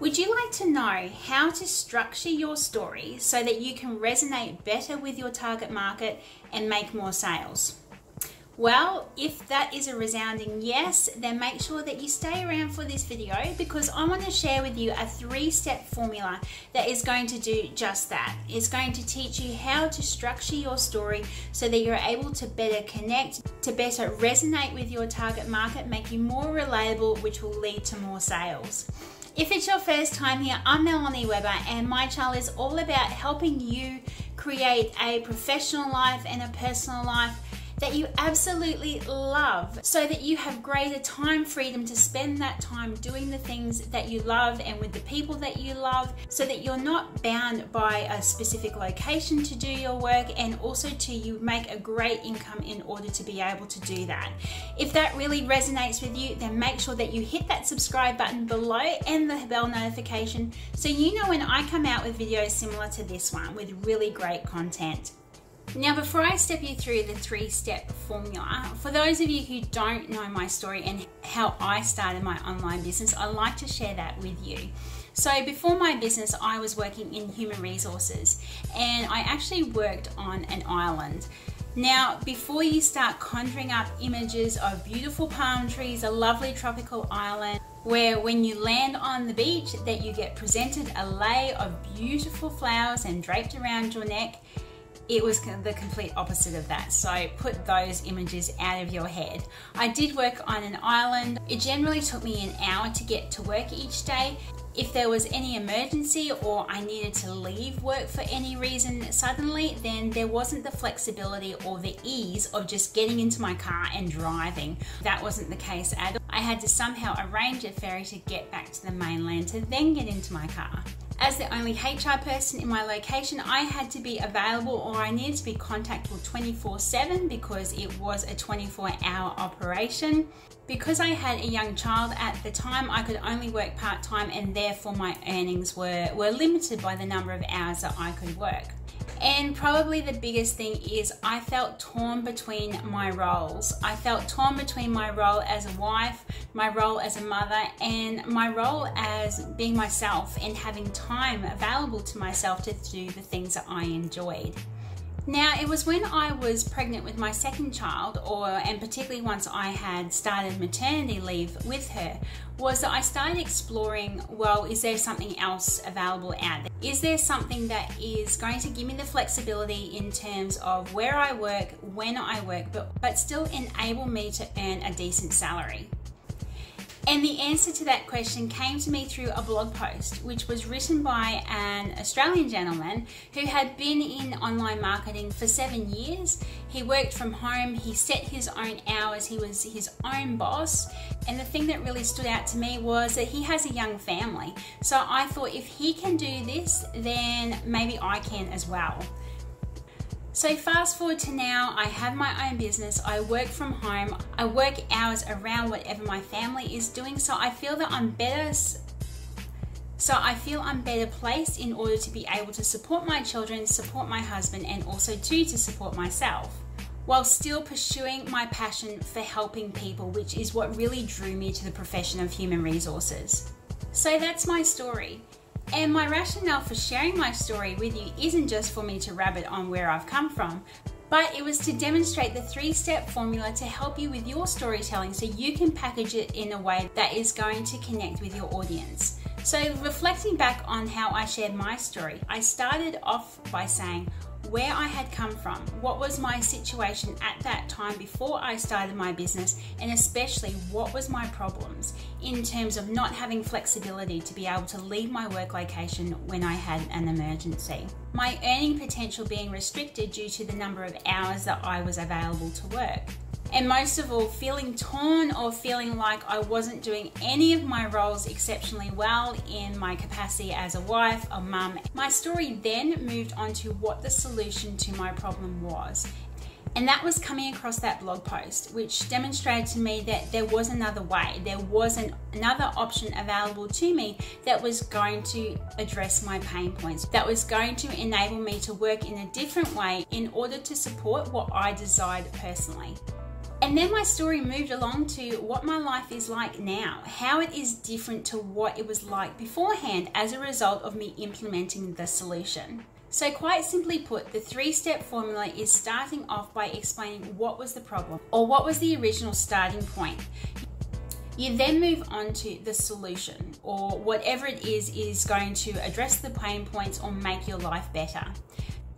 Would you like to know how to structure your story so that you can resonate better with your target market and make more sales? Well, if that is a resounding yes, then make sure that you stay around for this video because I want to share with you a three step formula that is going to do just that. It's going to teach you how to structure your story so that you're able to better connect, to better resonate with your target market, make you more relatable, which will lead to more sales. If it's your first time here, I'm Melanie Weber, and my channel is all about helping you create a professional life and a personal life that you absolutely love so that you have greater time freedom to spend that time doing the things that you love and with the people that you love so that you're not bound by a specific location to do your work and also to you make a great income in order to be able to do that. If that really resonates with you, then make sure that you hit that subscribe button below and the bell notification so you know when I come out with videos similar to this one with really great content. Now, before I step you through the three step formula, for those of you who don't know my story and how I started my online business, I'd like to share that with you. So, before my business, I was working in human resources and I actually worked on an island. Now, before you start conjuring up images of beautiful palm trees, a lovely tropical island, where when you land on the beach that you get presented a lei of beautiful flowers and draped around your neck it was the complete opposite of that. So put those images out of your head. I did work on an island. It generally took me an hour to get to work each day. If there was any emergency or I needed to leave work for any reason suddenly, then there wasn't the flexibility or the ease of just getting into my car and driving. That wasn't the case at all. I had to somehow arrange a ferry to get back to the mainland to then get into my car. As the only HR person in my location, I had to be available or I needed to be contactable 24 7 because it was a 24 hour operation. Because I had a young child at the time, I could only work part time and therefore my earnings were, were limited by the number of hours that I could work. And probably the biggest thing is I felt torn between my roles. I felt torn between my role as a wife, my role as a mother, and my role as being myself and having time available to myself to do the things that I enjoyed. Now, it was when I was pregnant with my second child, or and particularly once I had started maternity leave with her, was that I started exploring well, is there something else available out there? Is there something that is going to give me the flexibility in terms of where I work, when I work, but, but still enable me to earn a decent salary? And the answer to that question came to me through a blog post, which was written by an Australian gentleman who had been in online marketing for seven years. He worked from home, he set his own hours, he was his own boss. And the thing that really stood out to me was that he has a young family. So I thought if he can do this, then maybe I can as well. So fast forward to now, I have my own business, I work from home, I work hours around whatever my family is doing, so I feel that I'm better so I feel I'm better placed in order to be able to support my children, support my husband, and also too to support myself while still pursuing my passion for helping people, which is what really drew me to the profession of human resources. So that's my story. And my rationale for sharing my story with you isn't just for me to rabbit on where I've come from, but it was to demonstrate the three step formula to help you with your storytelling so you can package it in a way that is going to connect with your audience. So, reflecting back on how I shared my story, I started off by saying, where I had come from, what was my situation at that time before I started my business, and especially what was my problems in terms of not having flexibility to be able to leave my work location when I had an emergency. My earning potential being restricted due to the number of hours that I was available to work and most of all, feeling torn or feeling like I wasn't doing any of my roles exceptionally well in my capacity as a wife, a mum. My story then moved on to what the solution to my problem was. And that was coming across that blog post, which demonstrated to me that there was another way, there was an, another option available to me that was going to address my pain points, that was going to enable me to work in a different way in order to support what I desired personally. And then my story moved along to what my life is like now, how it is different to what it was like beforehand as a result of me implementing the solution. So, quite simply put, the three step formula is starting off by explaining what was the problem or what was the original starting point. You then move on to the solution, or whatever it is, is going to address the pain points or make your life better.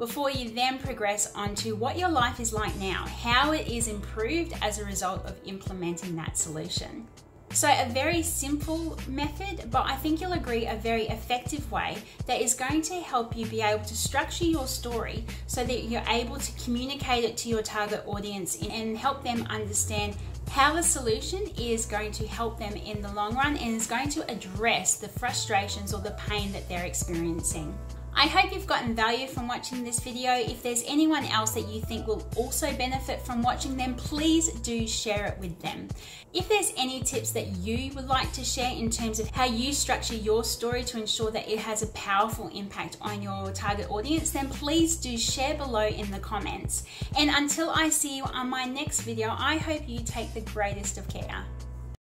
Before you then progress on to what your life is like now, how it is improved as a result of implementing that solution. So, a very simple method, but I think you'll agree a very effective way that is going to help you be able to structure your story so that you're able to communicate it to your target audience and help them understand how the solution is going to help them in the long run and is going to address the frustrations or the pain that they're experiencing. I hope you've gotten value from watching this video. If there's anyone else that you think will also benefit from watching them, please do share it with them. If there's any tips that you would like to share in terms of how you structure your story to ensure that it has a powerful impact on your target audience, then please do share below in the comments. And until I see you on my next video, I hope you take the greatest of care.